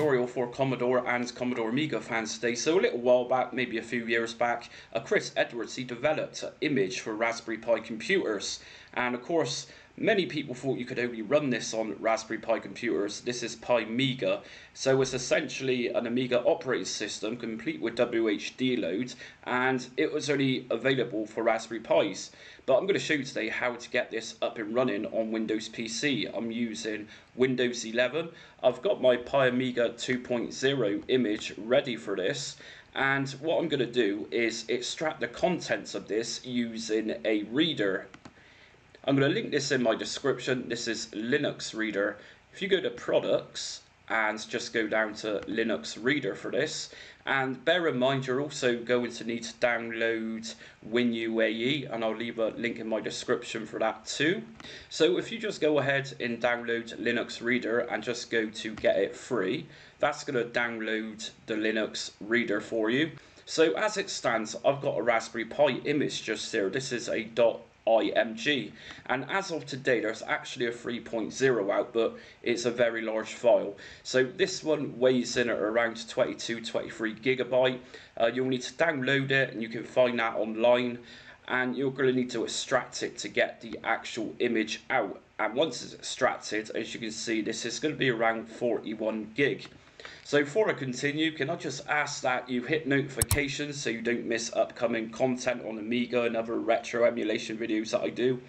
tutorial for Commodore and Commodore Amiga fans today. So a little while back, maybe a few years back, uh, Chris Edwards, he developed an image for Raspberry Pi computers. And of course, Many people thought you could only run this on Raspberry Pi computers. This is Pimiga, so it's essentially an Amiga operating system complete with WHD loads, and it was only available for Raspberry Pis. But I'm going to show you today how to get this up and running on Windows PC. I'm using Windows 11. I've got my Pimiga 2.0 image ready for this. And what I'm going to do is extract the contents of this using a reader I'm going to link this in my description. This is Linux Reader. If you go to products and just go down to Linux Reader for this, and bear in mind you're also going to need to download WinUAE, and I'll leave a link in my description for that too. So if you just go ahead and download Linux Reader and just go to get it free, that's going to download the Linux Reader for you. So as it stands, I've got a Raspberry Pi image just here. This is a dot IMG. And as of today, there's actually a 3.0 out, but it's a very large file. So this one weighs in at around 22, 23 gigabyte. Uh, you'll need to download it, and you can find that online. And you're going to need to extract it to get the actual image out. And once it's extracted, as you can see, this is going to be around 41 gig. So before I continue, can I just ask that you hit notifications so you don't miss upcoming content on Amiga and other retro emulation videos that I do.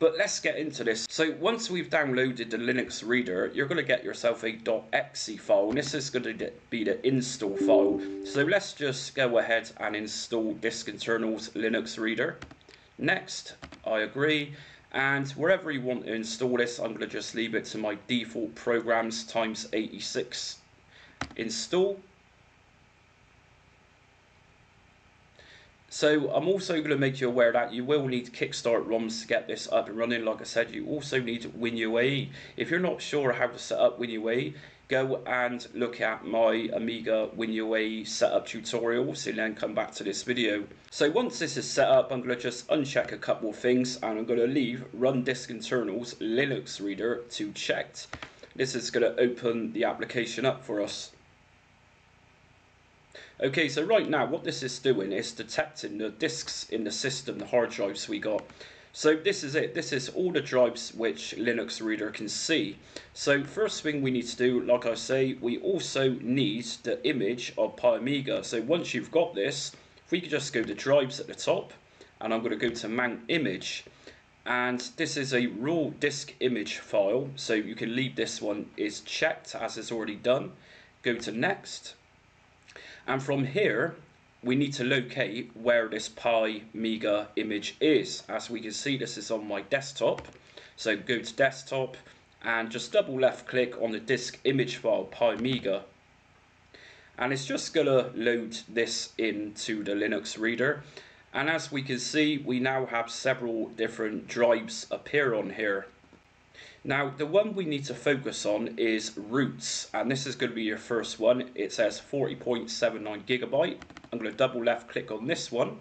But let's get into this. So once we've downloaded the Linux reader, you're going to get yourself a .exe file, and this is going to be the install file. So let's just go ahead and install Disk Internals Linux reader. Next, I agree. And wherever you want to install this, I'm going to just leave it to my default programs times 86 install. So I'm also going to make you aware that you will need Kickstart ROMs to get this up and running. Like I said, you also need WinUAE. If you're not sure how to set up WinUAE, go and look at my Amiga WinUAE setup tutorials and then come back to this video. So once this is set up, I'm going to just uncheck a couple of things and I'm going to leave Run Disk Internals Linux Reader to checked. This is going to open the application up for us. Okay, so right now what this is doing is detecting the disks in the system, the hard drives we got. So this is it. This is all the drives which Linux Reader can see. So first thing we need to do, like I say, we also need the image of Pimiga. So once you've got this, if we could just go to drives at the top, and I'm going to go to mount image. And this is a raw disk image file, so you can leave this one is checked as it's already done. Go to next and from here, we need to locate where this Pi Mega image is. As we can see, this is on my desktop. So go to desktop and just double left click on the disk image file Pimiga. And it's just to load this into the Linux reader. And as we can see, we now have several different drives appear on here. Now, the one we need to focus on is roots, and this is going to be your first one. It says 40.79 gigabyte. I'm going to double left click on this one.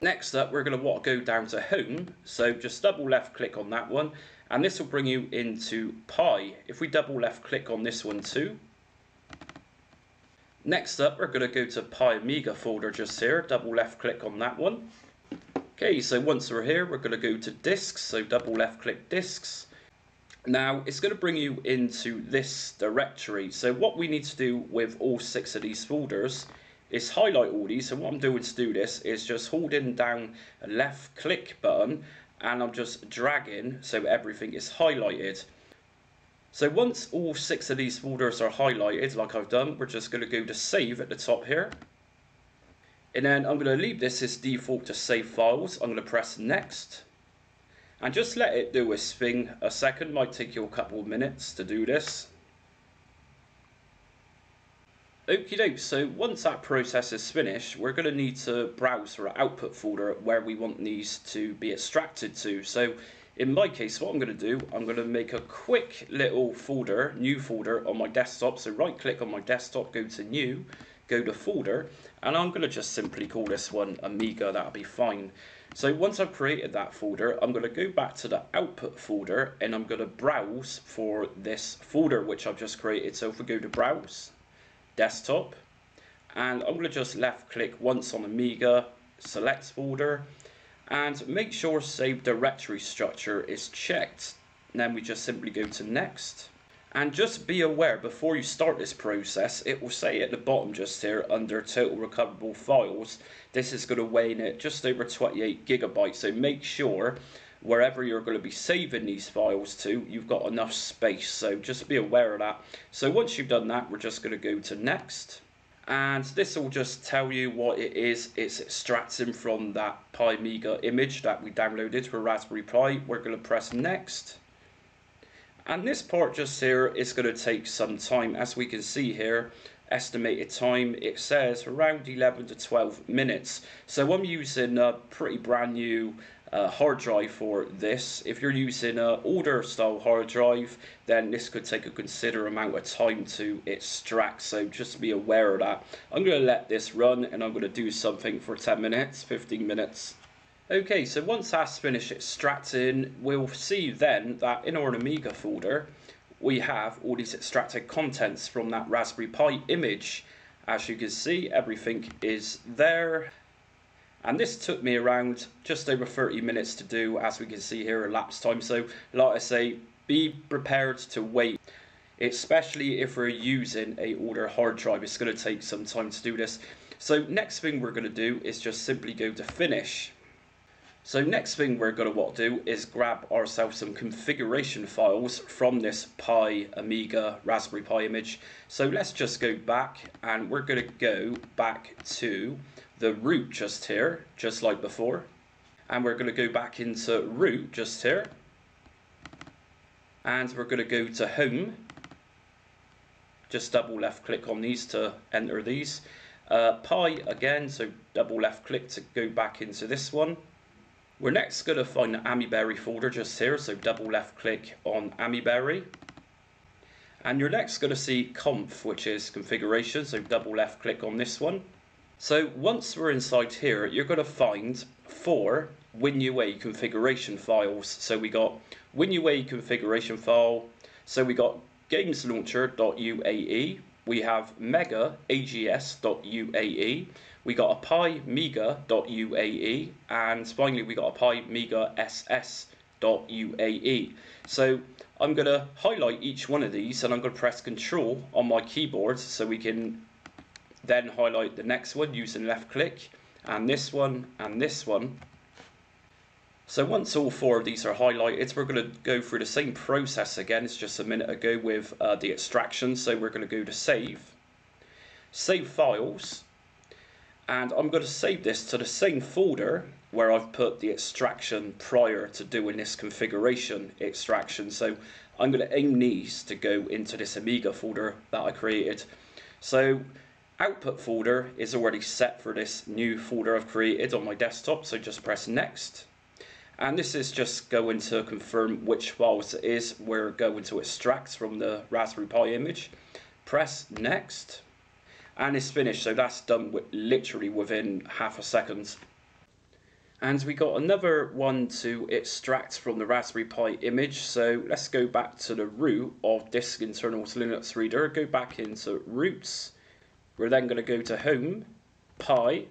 Next up, we're going to want to go down to home, so just double left click on that one, and this will bring you into Pi. If we double left click on this one too. Next up, we're going to go to Pimiga folder just here, double left click on that one. Okay, so once we're here, we're going to go to disks, so double left click disks. Now, it's going to bring you into this directory. So what we need to do with all six of these folders is highlight all these. So what I'm doing to do this is just holding down a left click button and I'm just dragging so everything is highlighted. So once all six of these folders are highlighted, like I've done, we're just going to go to save at the top here. And then I'm going to leave this as default to save files. I'm going to press next and just let it do its thing. A second might take you a couple of minutes to do this. Okie doke, so once that process is finished, we're going to need to browse for an output folder where we want these to be extracted to. So in my case, what I'm going to do, I'm going to make a quick little folder, new folder on my desktop. So right click on my desktop, go to new, go to folder, and I'm going to just simply call this one Amiga, that'll be fine. So once I've created that folder, I'm going to go back to the output folder and I'm going to browse for this folder which I've just created. So if we go to browse, desktop and I'm going to just left click once on Amiga, select folder and make sure save directory structure is checked. Then we just simply go to next. And just be aware before you start this process, it will say at the bottom just here under total recoverable files, this is going to weigh in at just over 28 gigabytes. So make sure wherever you're going to be saving these files to, you've got enough space. So just be aware of that. So once you've done that, we're just going to go to next and this will just tell you what it is. It's extracting from that Pimiga image that we downloaded for Raspberry Pi. We're going to press next. And this part just here is going to take some time. As we can see here estimated time it says around 11 to 12 minutes. So I'm using a pretty brand new uh, hard drive for this. If you're using an older style hard drive, then this could take a considerable amount of time to extract, so just be aware of that. I'm going to let this run and I'm going to do something for 10 minutes, 15 minutes. Okay, so once that's finished extracting, we'll see then that in our Amiga folder, we have all these extracted contents from that Raspberry Pi image. As you can see, everything is there and this took me around just over 30 minutes to do as we can see here elapsed time. So like I say be prepared to wait especially if we're using a older hard drive. It's going to take some time to do this. So next thing we're going to do is just simply go to finish. So next thing we're going to to do is grab ourselves some configuration files from this Pi Amiga Raspberry Pi image. So let's just go back and we're going to go back to the root just here, just like before. And we're going to go back into root just here. And we're going to go to home. Just double left click on these to enter these. Uh, Pi again, so double left click to go back into this one. We're next going to find the Amiberry folder just here, so double left click on Amiberry. And you're next going to see conf, which is configuration, so double left click on this one. So once we're inside here, you're going to find four WinUAE configuration files. So we got WinUAE configuration file. So we got gameslauncher.uae. We have mega ags.uae. We got a pimiga.uae. And finally, we got a pimiga ss.uae. So I'm going to highlight each one of these and I'm going to press control on my keyboard so we can then highlight the next one using left click and this one and this one. So once all four of these are highlighted, we're going to go through the same process again. It's just a minute ago with uh, the extraction. So we're going to go to save, save files, and I'm going to save this to the same folder where I've put the extraction prior to doing this configuration extraction. So I'm going to aim these to go into this Amiga folder that I created. So output folder is already set for this new folder I've created on my desktop, so just press next. And this is just going to confirm which files it is we're going to extract from the Raspberry Pi image. Press next, and it's finished, so that's done with literally within half a second. And we got another one to extract from the Raspberry Pi image, so let's go back to the root of Disk Internals Linux Reader, go back into Roots, we're then going to go to Home, Pi,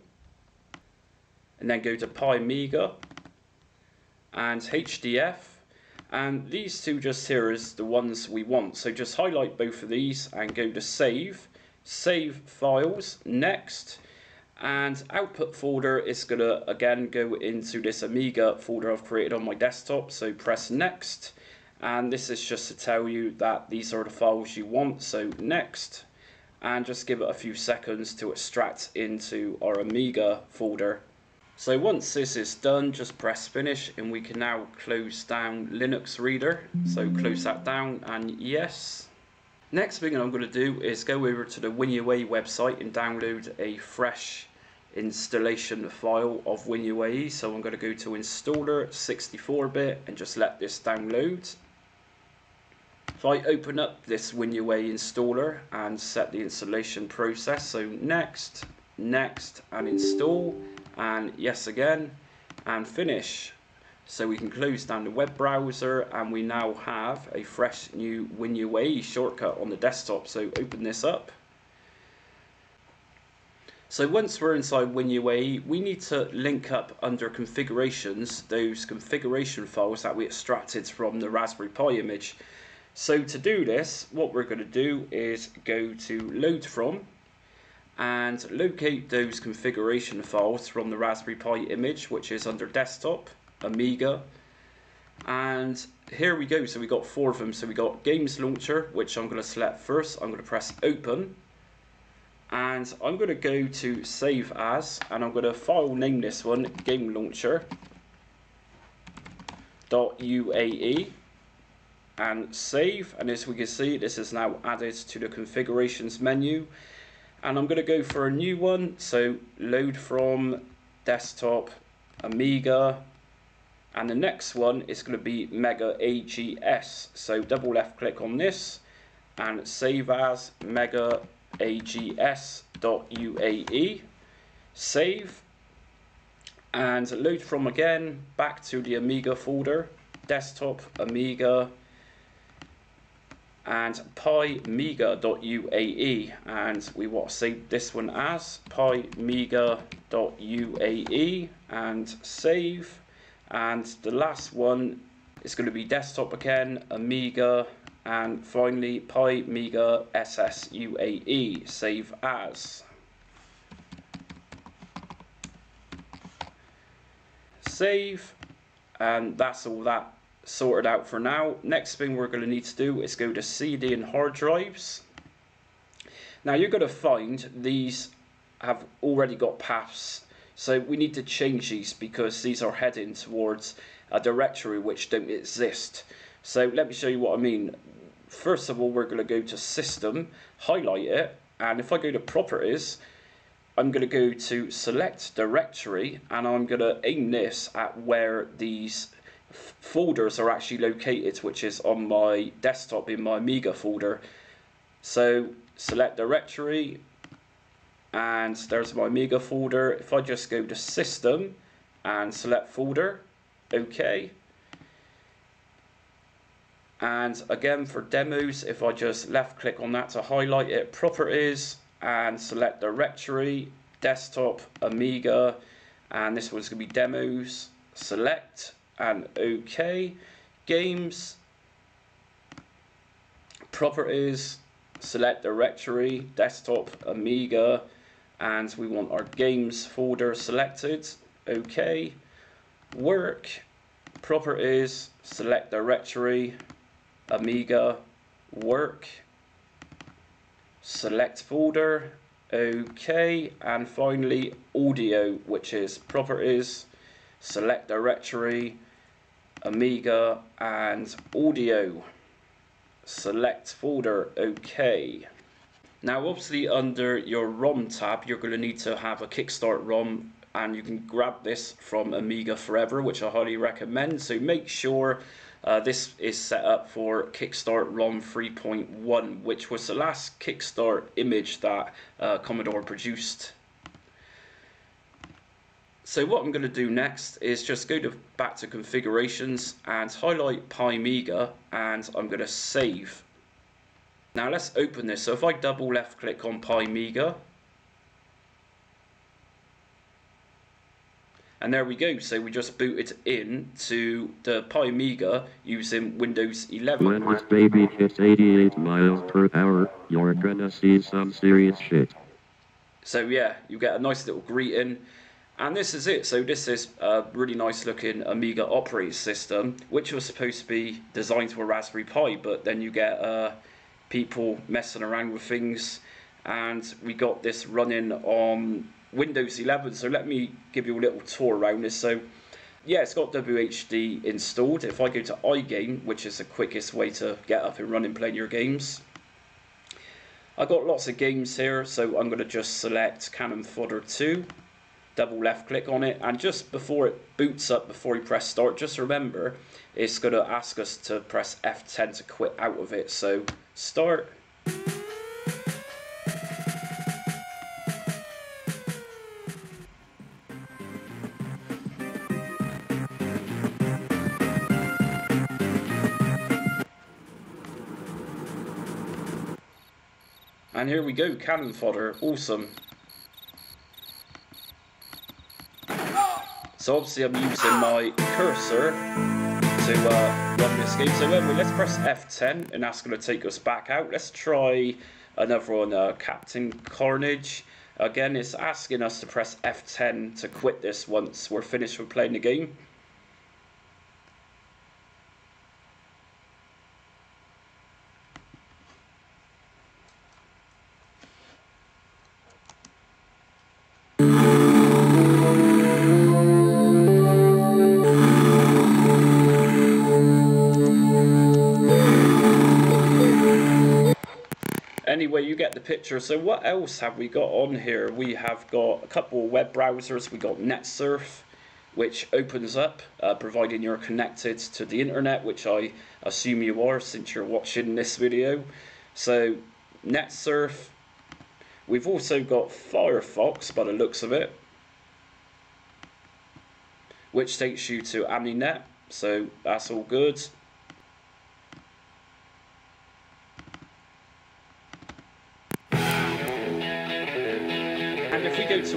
and then go to Pimiga and HDF. And these two just here is the ones we want. So just highlight both of these and go to Save, Save Files, Next. And output folder is going to again go into this Amiga folder I've created on my desktop. So press Next. And this is just to tell you that these are the files you want. So Next and just give it a few seconds to extract into our Amiga folder. So once this is done, just press finish and we can now close down Linux Reader. So close that down and yes. Next thing I'm going to do is go over to the WinUAE website and download a fresh installation file of WinUAE. So I'm going to go to installer 64-bit and just let this download. If I open up this WinUAE installer and set the installation process, so next, next, and install, and yes again, and finish. So we can close down the web browser and we now have a fresh new WinUAE shortcut on the desktop. So open this up So once we're inside WinUAE, we need to link up under configurations those configuration files that we extracted from the Raspberry Pi image. So to do this, what we're going to do is go to load from and locate those configuration files from the Raspberry Pi image, which is under desktop, Amiga, and here we go. So we got four of them. So we got Games Launcher, which I'm going to select first. I'm going to press Open, and I'm going to go to Save As, and I'm going to file name this one Game Launcher. .uae and save. And as we can see this is now added to the configurations menu. And I'm going to go for a new one. So load from desktop Amiga. And the next one is going to be Mega AGS so double left click on this and save as Mega AGS.uae save. And load from again back to the Amiga folder desktop Amiga and pimiga.uae and we want to save this one as pimiga.uae and save. And the last one is going to be desktop again amiga. And finally pimiga ssuae save as. Save. And that's all that sorted out for now. Next thing we're going to need to do is go to CD and hard drives. Now you're going to find these have already got paths. So we need to change these because these are heading towards a directory which don't exist. So let me show you what I mean. First of all, we're going to go to System, highlight it, and if I go to Properties, I'm going to go to Select Directory, and I'm going to aim this at where these folders are actually located, which is on my desktop in my Amiga folder. So select directory, and there's my Amiga folder. If I just go to System and select folder, OK. And again for demos, if I just left click on that to highlight it, properties, and select directory, desktop, Amiga, and this one's to be demos, select, and OK. Games, properties, select directory, desktop, Amiga, and we want our games folder selected. OK. Work, properties, select directory, Amiga, work, select folder, OK, and finally audio, which is properties, select directory, Amiga and audio. Select folder, OK. Now obviously under your ROM tab you're going to need to have a Kickstart ROM and you can grab this from Amiga Forever which I highly recommend so make sure uh, this is set up for Kickstart ROM 3.1 which was the last Kickstart image that uh, Commodore produced so what I'm going to do next is just go to back to configurations and highlight Pimiga and I'm going to save. Now let's open this. So if I double left click on Pimiga and there we go. So we just booted in to the Pimiga using Windows 11. When this baby hits 88 miles per hour, you're gonna see some serious shit. So yeah, you get a nice little greeting. And this is it. So this is a really nice looking Amiga operating system, which was supposed to be designed for a Raspberry Pi, but then you get uh, people messing around with things. And we got this running on Windows 11. So let me give you a little tour around this. So yeah, it's got WHD installed. If I go to iGame, which is the quickest way to get up and running playing your games, I've got lots of games here, so I'm going to just select Cannon Fodder 2 double left click on it and just before it boots up before you press start just remember it's going to ask us to press F10 to quit out of it. So start. And here we go, cannon fodder, awesome. So obviously I'm using my cursor to uh, run this game. So anyway, let's press F10 and that's going to take us back out. Let's try another one, uh, Captain Carnage. Again, it's asking us to press F10 to quit this once we're finished with playing the game. Picture. So what else have we got on here? We have got a couple of web browsers. We got NetSurf, which opens up, uh, providing you're connected to the internet, which I assume you are since you're watching this video. So NetSurf. We've also got Firefox by the looks of it, which takes you to AmiNet. So that's all good.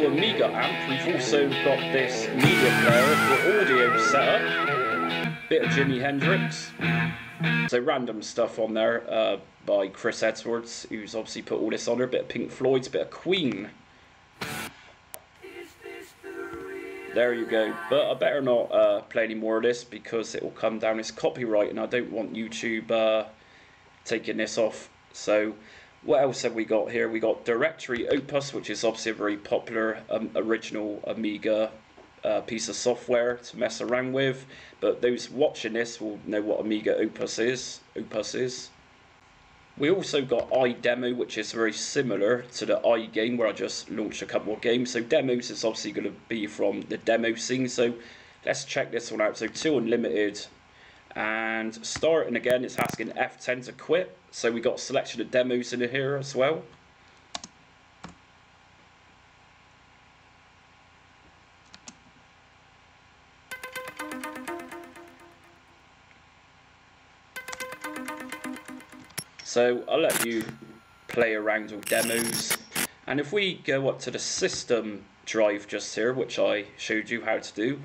Amiga amp, we've also got this media player for audio setup. Bit of Jimi Hendrix. So random stuff on there uh, by Chris Edwards, who's obviously put all this on there. Bit of Pink Floyd's, bit of Queen. There you go. But I better not uh, play any more of this because it will come down as copyright and I don't want YouTube uh, taking this off. So what else have we got here? We got Directory Opus, which is obviously a very popular um, original Amiga uh, piece of software to mess around with. But those watching this will know what Amiga Opus is. Opus is. We also got iDemo, which is very similar to the iGame, where I just launched a couple of games. So demos is obviously going to be from the demo scene. So let's check this one out. So 2 Unlimited and start starting again, it's asking F10 to quit. So we got selection of demos in here as well. So I'll let you play around with demos. And if we go up to the system drive just here, which I showed you how to do,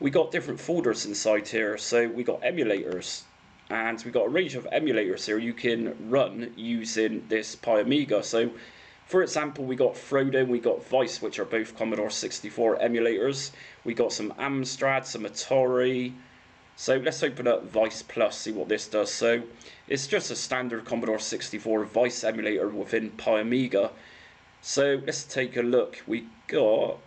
we got different folders inside here. So we got emulators and we got a range of emulators here you can run using this Pi Amiga. So for example, we got Frodo we got Vice, which are both Commodore 64 emulators. We got some Amstrad, some Atari. So let's open up Vice Plus, see what this does. So it's just a standard Commodore 64 Vice emulator within Pi Amiga. So let's take a look. We got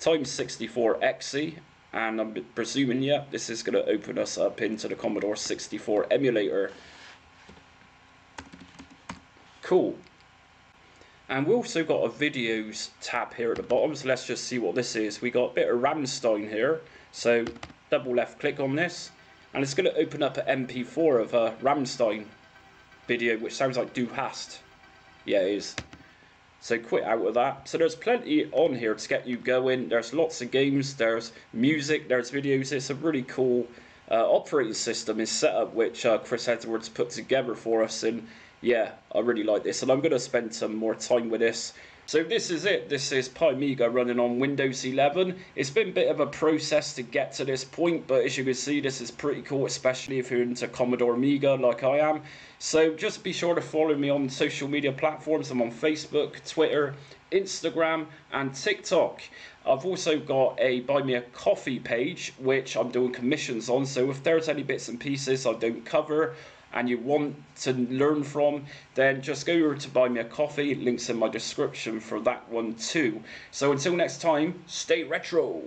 Times 64 EXE, and I'm presuming, yeah, this is going to open us up into the Commodore 64 emulator. Cool. And we also got a videos tab here at the bottom, so let's just see what this is. We got a bit of Rammstein here, so double left click on this, and it's going to open up an MP4 of a Rammstein video, which sounds like Du Hast. Yeah, it is. So quit out of that. So there's plenty on here to get you going. There's lots of games, there's music, there's videos. It's a really cool uh, operating system is set up which uh, Chris Edwards put together for us and yeah I really like this and I'm going to spend some more time with this so this is it. This is Amiga running on Windows 11. It's been a bit of a process to get to this point, but as you can see, this is pretty cool, especially if you're into Commodore Amiga like I am. So just be sure to follow me on social media platforms. I'm on Facebook, Twitter, Instagram, and TikTok. I've also got a Buy Me a Coffee page, which I'm doing commissions on. So if there's any bits and pieces I don't cover, and you want to learn from, then just go over to buy me a coffee. Links in my description for that one too. So until next time, stay retro.